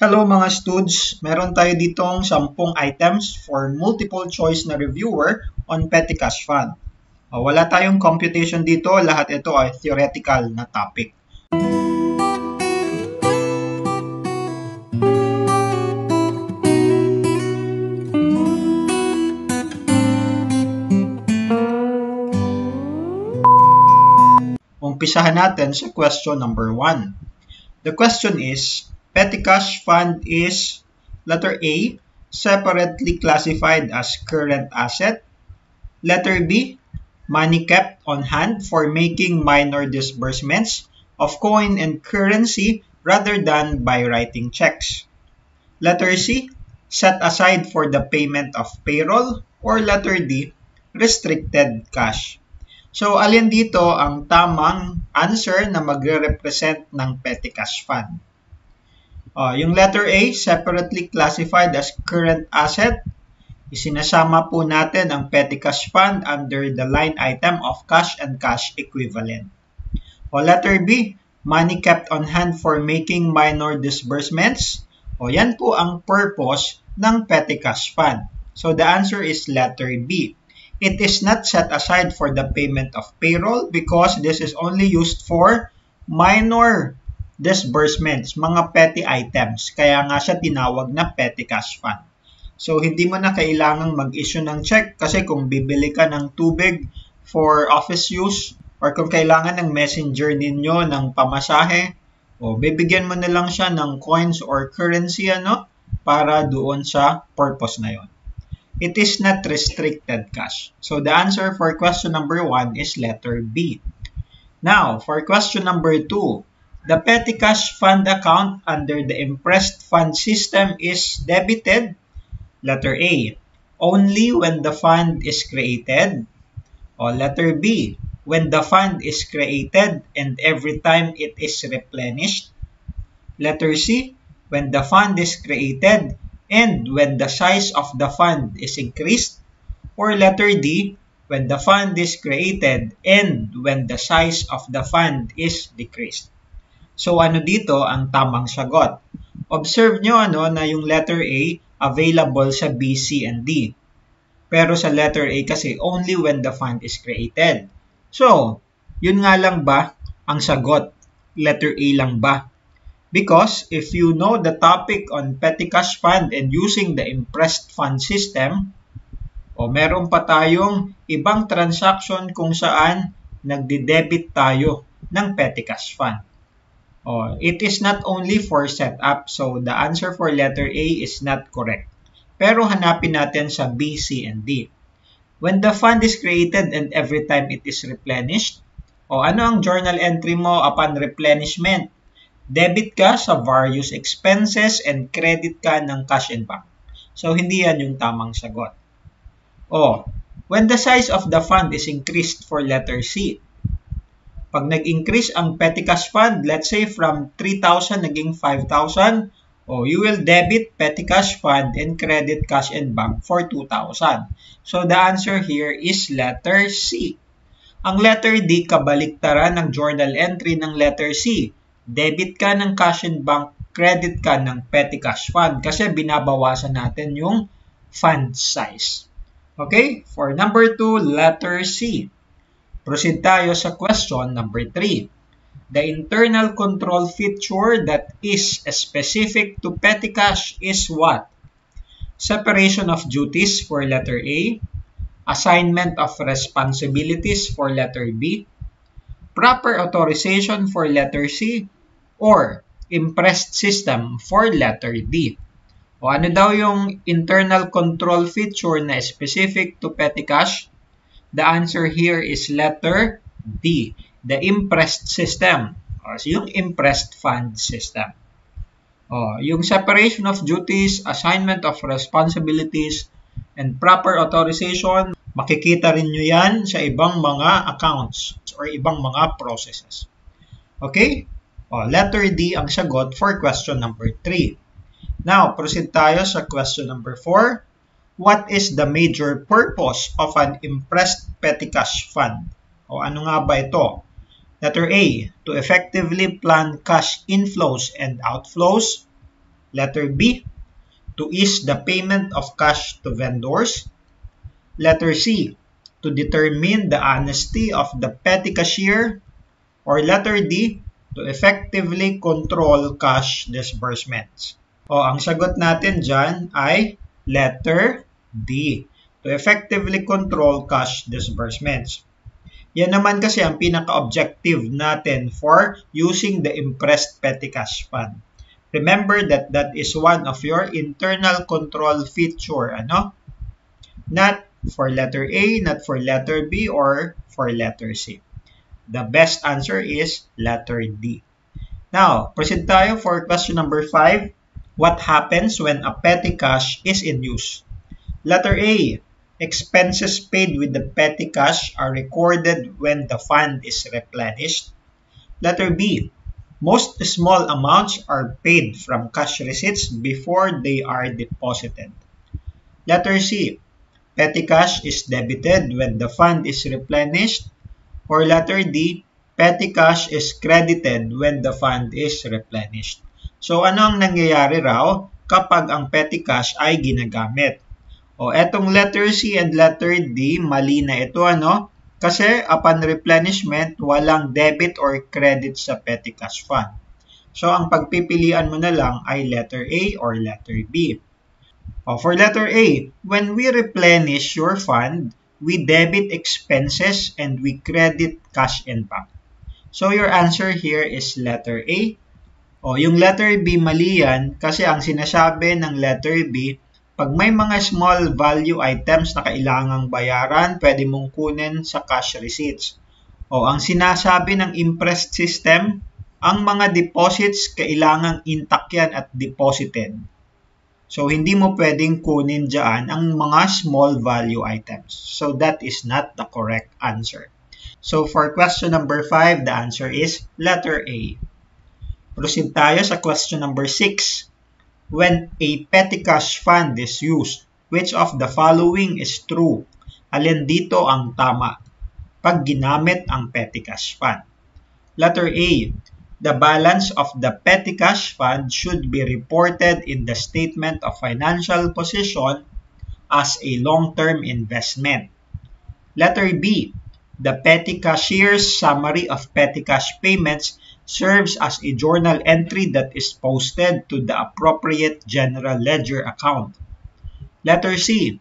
Hello mga studs! Meron tayo ditong 10 items for multiple choice na reviewer on petty cash fund. Wala tayong computation dito, lahat ito ay theoretical na topic. Umpisahan natin sa question number 1. The question is, Petty cash fund is letter A, separately classified as current asset. Letter B, money kept on hand for making minor disbursements of coin and currency rather than by writing checks. Letter C, set aside for the payment of payroll. Or letter D, restricted cash. So, alin dito ang tamang answer na magre-represent ng petty cash fund? Uh, yung letter A, separately classified as current asset. Isinasama po natin ang petty cash fund under the line item of cash and cash equivalent. O letter B, money kept on hand for making minor disbursements. O yan po ang purpose ng petty cash fund. So the answer is letter B. It is not set aside for the payment of payroll because this is only used for minor disbursements, mga petty items. Kaya nga siya tinawag na petty cash fund. So, hindi mo na kailangang mag-issue ng check kasi kung bibili ka ng tubig for office use or kung kailangan ng messenger ninyo ng pamasahe, o bibigyan mo na lang siya ng coins or currency ano para doon sa purpose na yon. It is not restricted cash. So the answer for question number 1 is letter B. Now, for question number 2, The petty cash fund account under the impressed fund system is debited. Letter A. Only when the fund is created. Or letter B. When the fund is created and every time it is replenished. Letter C. When the fund is created and when the size of the fund is increased. Or letter D. When the fund is created and when the size of the fund is decreased. So ano dito ang tamang sagot? Observe nyo ano, na yung letter A available sa B, C, and D. Pero sa letter A kasi only when the fund is created. So, yun nga lang ba ang sagot? Letter A lang ba? Because if you know the topic on petty cash fund and using the impressed fund system, o meron pa tayong ibang transaction kung saan nagde-debit tayo ng petty cash fund. Oh, it is not only for setup, so the answer for letter A is not correct. Pero hanapin natin sa B, C, and D. When the fund is created and every time it is replenished, o ano ang journal entry mo upon replenishment? Debit ka sa various expenses and credit ka ng cash and bank. So, hindi yan yung tamang sagot. O, when the size of the fund is increased for letter C, pag nag-increase ang petty cash fund, let's say from 3,000 naging 5,000, oh, you will debit petty cash fund and credit cash and bank for 2,000. So the answer here is letter C. Ang letter D, kabaliktaran ng journal entry ng letter C. Debit ka ng cash and bank, credit ka ng petty cash fund kasi binabawasan natin yung fund size. Okay? For number 2, letter C. Proceed tayo sa question number 3. The internal control feature that is specific to petty cash is what? Separation of duties for letter A, assignment of responsibilities for letter B, proper authorization for letter C, or impressed system for letter D. O ano daw yung internal control feature na specific to petty cash? The answer here is letter D, the impressed system. O, so yung impressed fund system. O, yung separation of duties, assignment of responsibilities, and proper authorization, makikita rin nyo yan sa ibang mga accounts or ibang mga processes. Okay? O, letter D ang sagot for question number 3. Now, proceed tayo sa question number 4. What is the major purpose of an impressed petty cash fund? O ano nga ba ito? Letter A, to effectively plan cash inflows and outflows. Letter B, to ease the payment of cash to vendors. Letter C, to determine the honesty of the petty cashier. Or letter D, to effectively control cash disbursements. O ang sagot natin dyan ay letter D, to effectively control cash disbursements. Yan naman kasi ang pinaka-objective natin for using the impressed petty cash fund. Remember that that is one of your internal control feature, ano? Not for letter A, not for letter B, or for letter C. The best answer is letter D. Now, proceed tayo for question number 5. What happens when a petty cash is in use? Letter A. Expenses paid with the petty cash are recorded when the fund is replenished. Letter B. Most small amounts are paid from cash receipts before they are deposited. Letter C. Petty cash is debited when the fund is replenished. Or letter D. Petty cash is credited when the fund is replenished. So ano ang nangyayari raw kapag ang petty cash ay ginagamit? O etong letter C and letter D, mali na ito ano? Kasi upon replenishment, walang debit or credit sa petty cash fund. So, ang pagpipilian mo na lang ay letter A or letter B. O, for letter A, when we replenish your fund, we debit expenses and we credit cash in bank. So, your answer here is letter A. O, yung letter B mali yan kasi ang sinasabi ng letter B, pag may mga small value items na kailangang bayaran, pwede mong kunin sa cash receipts. O ang sinasabi ng impressed system, ang mga deposits kailangang intact at deposited. So, hindi mo pwedeng kunin dyan ang mga small value items. So, that is not the correct answer. So, for question number 5, the answer is letter A. Proceed tayo sa question number 6 when a petty cash fund is used, which of the following is true? Alin dito ang tama? Pag ginamit ang petty cash fund. Letter A. The balance of the petty cash fund should be reported in the statement of financial position as a long-term investment. Letter B. The petty cashier's summary of petty cash payments serves as a journal entry that is posted to the appropriate general ledger account. Letter C.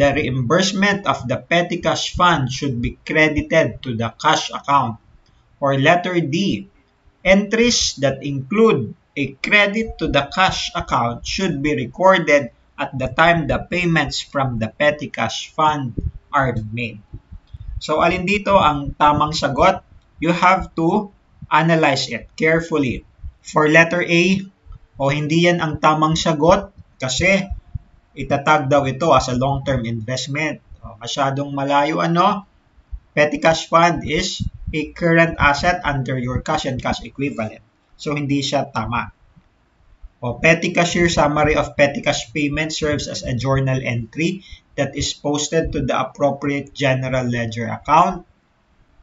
The reimbursement of the petty cash fund should be credited to the cash account. Or letter D. Entries that include a credit to the cash account should be recorded at the time the payments from the petty cash fund are made. So, alin dito ang tamang sagot? You have to analyze it carefully. For letter A, o hindi yan ang tamang sagot kasi itatag daw ito as a long-term investment. O, masyadong malayo ano? Petty cash fund is a current asset under your cash and cash equivalent. So, hindi siya tama. O, petty cashier summary of petty cash payment serves as a journal entry that is posted to the appropriate general ledger account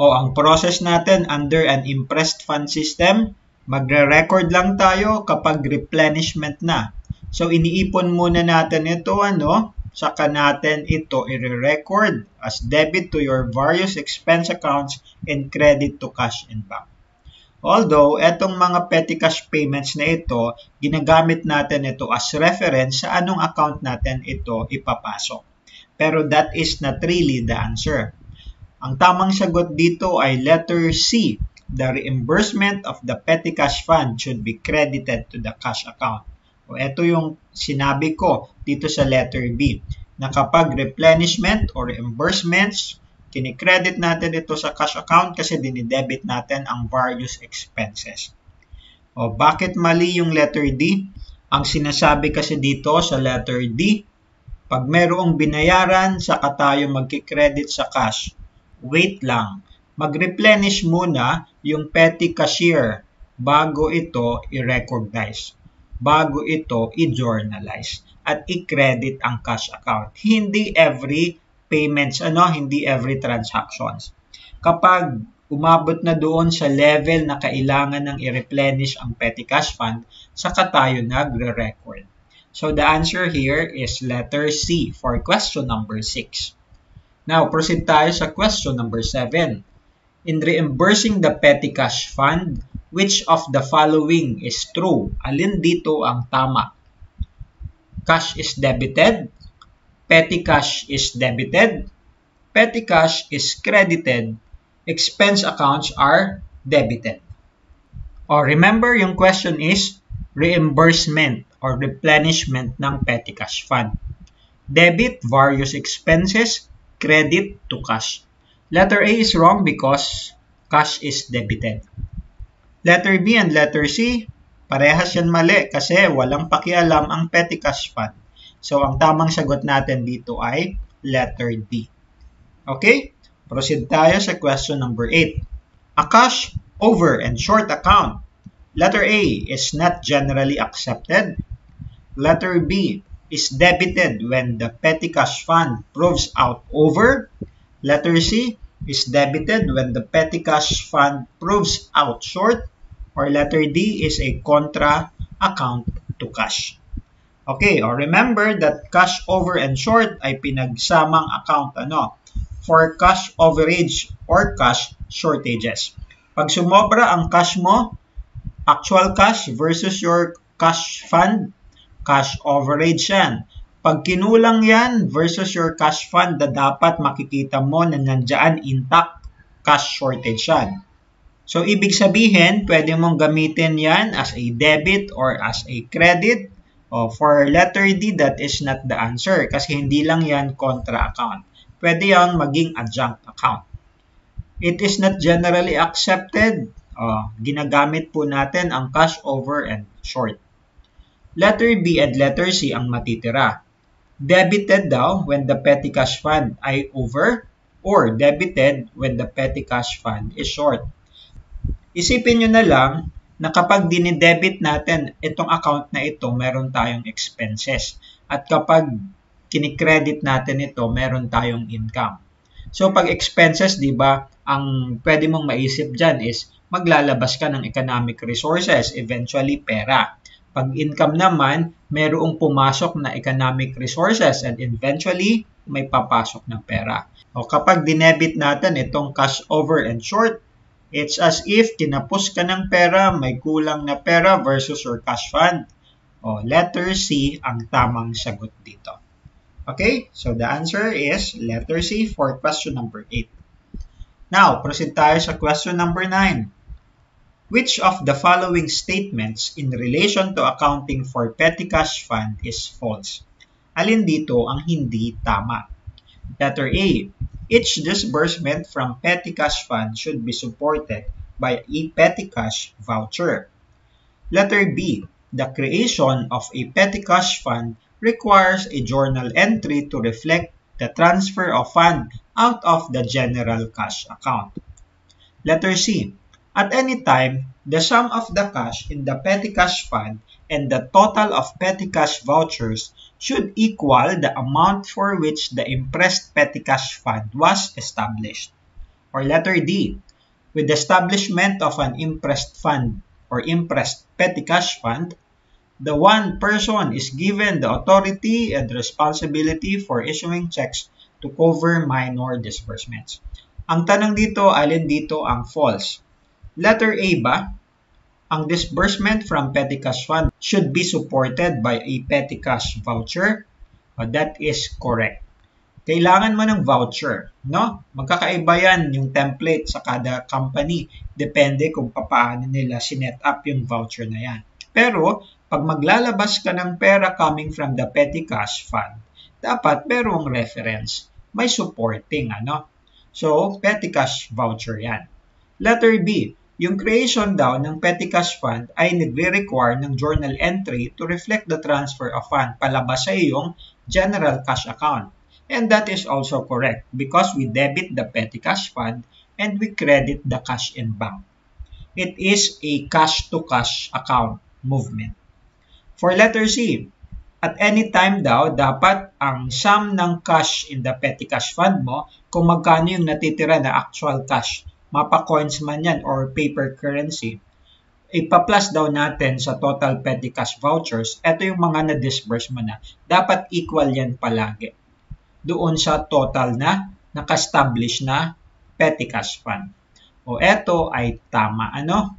o ang process natin under an impressed fund system, magre-record lang tayo kapag replenishment na. So, iniipon muna natin ito, ano, saka natin ito i-record as debit to your various expense accounts and credit to cash in bank. Although, etong mga petty cash payments na ito, ginagamit natin ito as reference sa anong account natin ito ipapasok. Pero that is not really the answer. Ang tamang sagot dito ay letter C. The reimbursement of the petty cash fund should be credited to the cash account. O ito yung sinabi ko dito sa letter B na kapag replenishment or reimbursements, kinikredit natin ito sa cash account kasi dinidebit natin ang various expenses. O bakit mali yung letter D? Ang sinasabi kasi dito sa letter D, pag merong binayaran, saka tayo magkikredit sa cash wait lang, mag-replenish muna yung petty cashier bago ito i-recognize, bago ito i-journalize, at i-credit ang cash account. Hindi every payments, ano, hindi every transactions. Kapag umabot na doon sa level na kailangan ng i-replenish ang petty cash fund, saka tayo nagre-record. So the answer here is letter C for question number 6. Now, proceed tayo sa question number 7. In reimbursing the petty cash fund, which of the following is true? Alin dito ang tama? Cash is debited, petty cash is debited, petty cash is credited, expense accounts are debited. Or remember, yung question is reimbursement or replenishment ng petty cash fund. Debit various expenses, credit to cash. Letter A is wrong because cash is debited. Letter B and letter C, parehas yan mali kasi walang pakialam ang petty cash fund. So, ang tamang sagot natin dito ay letter D. Okay? Proceed tayo sa question number 8. A cash over and short account. Letter A is not generally accepted. Letter B is debited when the petty cash fund proves out over. Letter C is debited when the petty cash fund proves out short. Or letter D is a contra account to cash. Okay, or remember that cash over and short ay pinagsamang account ano for cash overage or cash shortages. Pag sumobra ang cash mo, actual cash versus your cash fund, cash overage yan. Pag kinulang yan versus your cash fund na dapat makikita mo na nandyan intact cash shortage yan. So, ibig sabihin, pwede mong gamitin yan as a debit or as a credit. O, for letter D, that is not the answer kasi hindi lang yan contra account pwede yan maging adjunct account. It is not generally accepted. Uh, ginagamit po natin ang cash over and short. Letter B and letter C ang matitira. Debited daw when the petty cash fund ay over or debited when the petty cash fund is short. Isipin nyo na lang na kapag dinidebit natin itong account na ito, meron tayong expenses. At kapag kinikredit natin ito, meron tayong income. So pag expenses, 'di ba, ang pwede mong maisip diyan is maglalabas ka ng economic resources, eventually pera. Pag income naman, merong pumasok na economic resources and eventually may papasok na pera. O kapag dinebit natin itong cash over and short, it's as if tinapos ka ng pera, may kulang na pera versus your cash fund. O letter C ang tamang sagot dito. Okay, so the answer is letter C for question number 8. Now, proceed tayo sa question number 9. Which of the following statements in relation to accounting for petty cash fund is false? Alin dito ang hindi tama? Letter A. Each disbursement from petty cash fund should be supported by a petty cash voucher. Letter B. The creation of a petty cash fund requires a journal entry to reflect the transfer of fund out of the general cash account. Letter C. At any time, the sum of the cash in the petty cash fund and the total of petty cash vouchers should equal the amount for which the impressed petty cash fund was established. Or letter D. With the establishment of an impressed fund or impressed petty cash fund, the one person is given the authority and responsibility for issuing checks to cover minor disbursements. Ang tanong dito, alin dito ang false? Letter A ba? Ang disbursement from petty cash fund should be supported by a petty cash voucher? Uh, that is correct. Kailangan mo ng voucher, no? Magkakaiba yan yung template sa kada company. Depende kung paano nila sinet up yung voucher na yan. Pero, pag maglalabas ka ng pera coming from the petty cash fund, dapat merong reference. May supporting, ano? So, petty cash voucher yan. Letter B, yung creation daw ng petty cash fund ay nagre-require ng journal entry to reflect the transfer of fund palabas sa iyong general cash account. And that is also correct because we debit the petty cash fund and we credit the cash in bank. It is a cash-to-cash -cash account movement. For letter C, at any time daw, dapat ang sum ng cash in the petty cash fund mo, kung magkano yung natitira na actual cash, mapa coins man yan or paper currency, ipa-plus daw natin sa total petty cash vouchers, ito yung mga na-disburse mo na. Dapat equal yan palagi doon sa total na naka-establish na petty cash fund. O eto ay tama. Ano?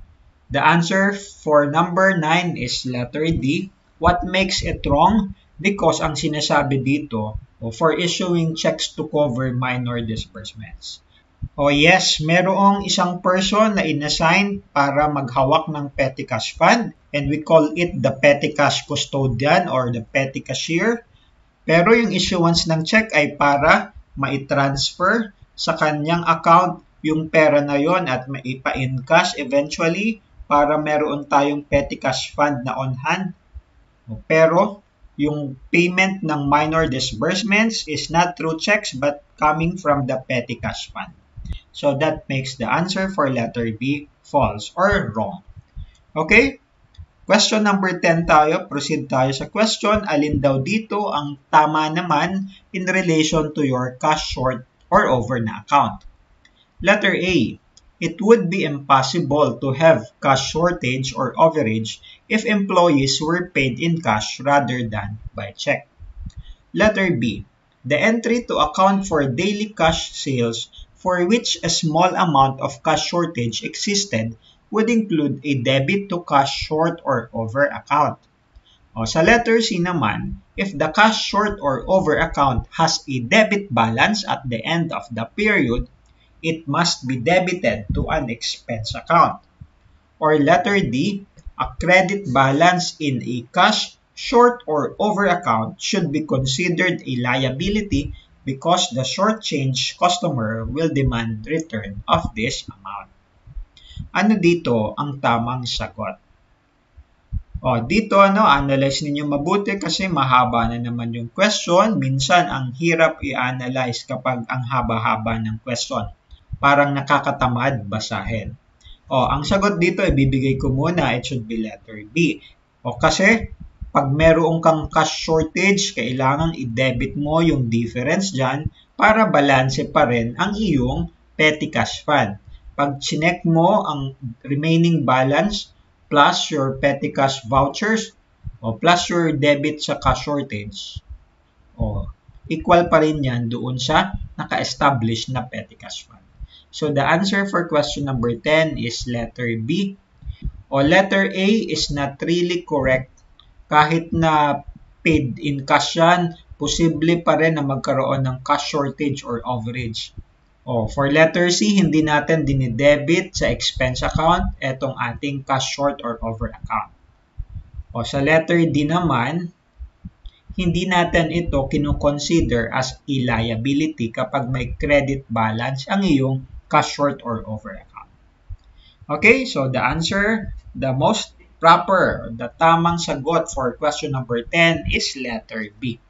The answer for number 9 is letter D. What makes it wrong? Because ang sinasabi dito, for issuing checks to cover minor disbursements. O yes, merong isang person na inassign para maghawak ng petty cash fund and we call it the petty cash custodian or the petty cashier. Pero yung issuance ng check ay para mai-transfer sa kanyang account yung pera na yon at maipa-encash eventually para meron tayong petty cash fund na on hand. Pero yung payment ng minor disbursements is not through checks but coming from the petty cash fund. So that makes the answer for letter B false or wrong. Okay? Question number 10 tayo. Proceed tayo sa question. Alin daw dito ang tama naman in relation to your cash short or over na account? Letter A. It would be impossible to have cash shortage or overage if employees were paid in cash rather than by check. Letter B. The entry to account for daily cash sales for which a small amount of cash shortage existed would include a debit to cash short or over account. O, sa letter C naman, if the cash short or over account has a debit balance at the end of the period, it must be debited to an expense account. Or letter D, a credit balance in a cash short or over account should be considered a liability because the short-change customer will demand return of this amount. Ano dito ang tamang sagot? O, dito ano, analyze ninyo mabuti kasi mahaba na naman yung question. Minsan, ang hirap i-analyze kapag ang haba-haba ng question. Parang nakakatamad basahin. O, ang sagot dito, ibibigay ko muna, it should be letter B. O, kasi pag meron kang cash shortage, kailangan i-debit mo yung difference dyan para balanse pa rin ang iyong petty cash fund. Pag chinek mo ang remaining balance plus your petty cash vouchers o plus your debit sa cash shortage, o equal pa rin yan doon sa naka-establish na petty cash fund. So the answer for question number 10 is letter B. O letter A is not really correct kahit na paid in cash yan, posible pa rin na magkaroon ng cash shortage or overage. O, for letter C, hindi natin dinidebit sa expense account etong ating cash short or over account. O, sa letter D naman, hindi natin ito kinukonsider as a liability kapag may credit balance ang iyong cash short or over account. Okay, so the answer, the most proper. The tamang sagot for question number 10 is letter B.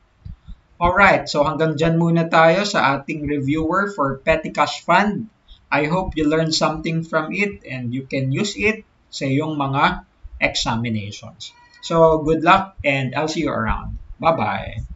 Alright, so hanggang dyan muna tayo sa ating reviewer for Petty Cash Fund. I hope you learned something from it and you can use it sa iyong mga examinations. So, good luck and I'll see you around. Bye-bye!